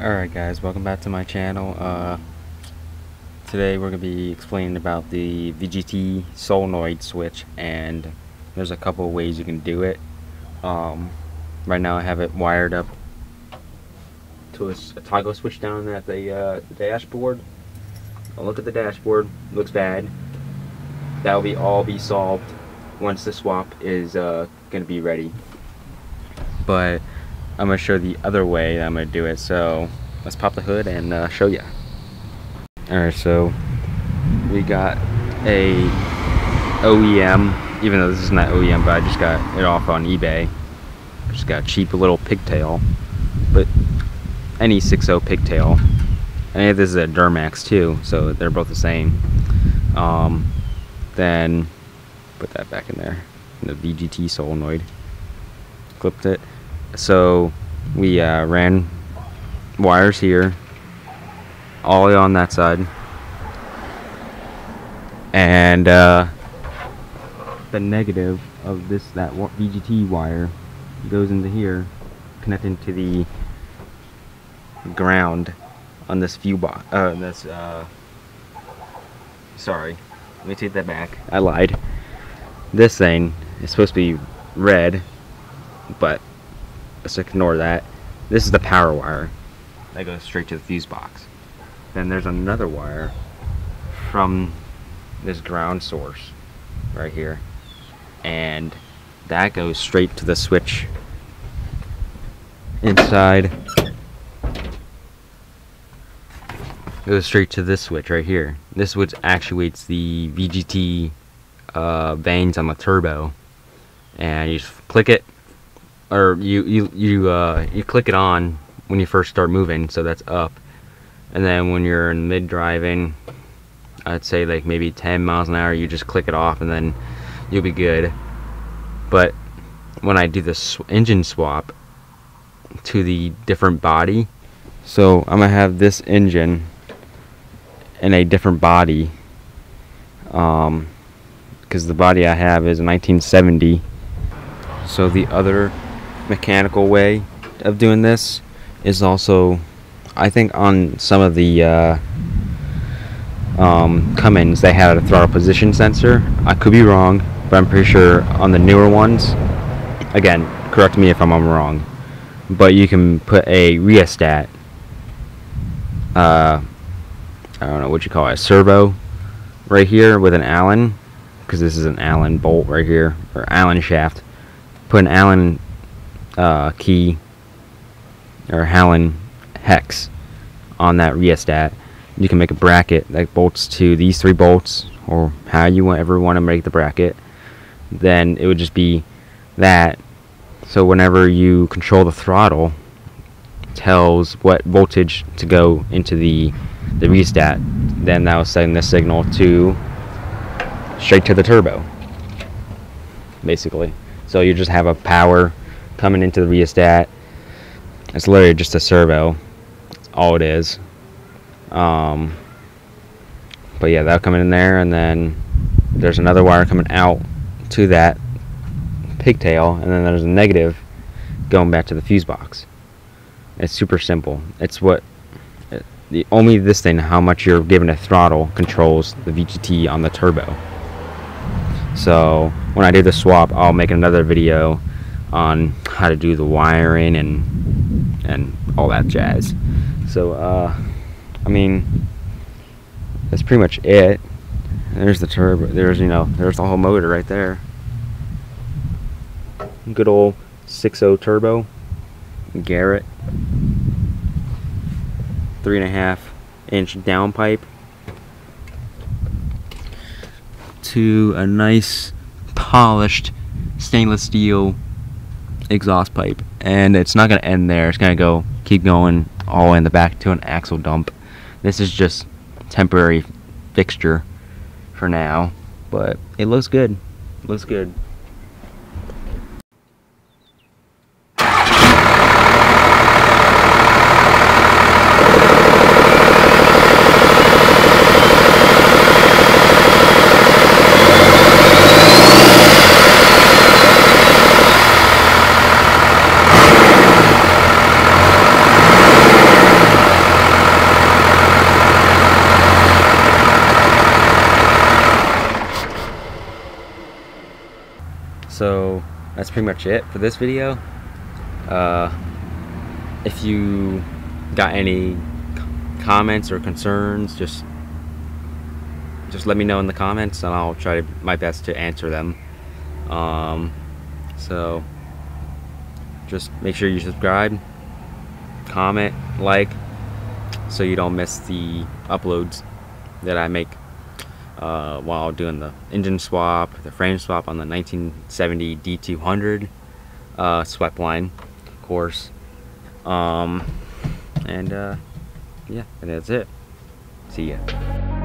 Alright guys, welcome back to my channel. Uh, today we're going to be explaining about the VGT solenoid switch and there's a couple of ways you can do it. Um, right now I have it wired up to a, a toggle switch down at the, uh, the dashboard. I'll look at the dashboard, looks bad. That will be all be solved once the swap is uh, going to be ready. But I'm to show the other way I'm to do it. So let's pop the hood and uh, show you. Alright, so we got a OEM, even though this is not OEM, but I just got it off on eBay. Just got a cheap little pigtail, but any 6.0 pigtail. And this is a Duramax too, so they're both the same. Um, then put that back in there, the VGT solenoid. Clipped it so we uh, ran wires here all on that side. And uh, the negative of this that VGT wire goes into here connecting to the ground on this fuse box uh, this uh, sorry let me take that back. I lied. This thing is supposed to be red but let's ignore that. This is the power wire that goes straight to the fuse box. Then there's another wire from this ground source right here. And that goes straight to the switch inside. Goes straight to this switch right here. This switch actuates the VGT uh, vanes on the turbo. And you just click it or you you you uh, you click it on when you first start moving, so that's up, and then when you're in mid driving, I'd say like maybe 10 miles an hour, you just click it off, and then you'll be good. But when I do this engine swap to the different body, so I'm gonna have this engine in a different body, um, because the body I have is 1970. So the other mechanical way of doing this is also I think on some of the uh, um, Cummins they had a throttle position sensor. I could be wrong but I'm pretty sure on the newer ones again correct me if I'm wrong but you can put a rheostat uh, I don't know what you call it a servo right here with an Allen because this is an Allen bolt right here or Allen shaft. Put an Allen uh, key or Hallen hex on that rheostat. You can make a bracket that bolts to these three bolts or how you ever want to make the bracket. Then it would just be that. So whenever you control the throttle, tells what voltage to go into the the rheostat. Then that will send the signal to straight to the turbo. Basically. So you just have a power coming into the rheostat. It's literally just a servo. All it is. Um, but yeah, that'll come in there, and then there's another wire coming out to that pigtail, and then there's a negative going back to the fuse box. It's super simple. It's what the only this thing, how much you're given a throttle, controls the VGT on the turbo. So when I do the swap, I'll make another video on how to do the wiring and and all that jazz. So uh, I mean that's pretty much it. There's the turbo. There's you know there's the whole motor right there. Good old 6.0 turbo. Garrett. Three and a half inch downpipe to a nice polished stainless steel exhaust pipe. And it's not going to end there. It's going to go keep going all the way in the back to an axle dump. This is just temporary fixture for now but it looks good. Looks good that's pretty much it for this video. Uh, if you got any comments or concerns, just just let me know in the comments and I'll try my best to answer them. Um, so just make sure you subscribe, comment, like, so you don't miss the uploads that I make uh, while doing the engine swap, the frame swap on the 1970 D200 uh, Sweptline, of course. Um, and uh, yeah, and that's it. See ya.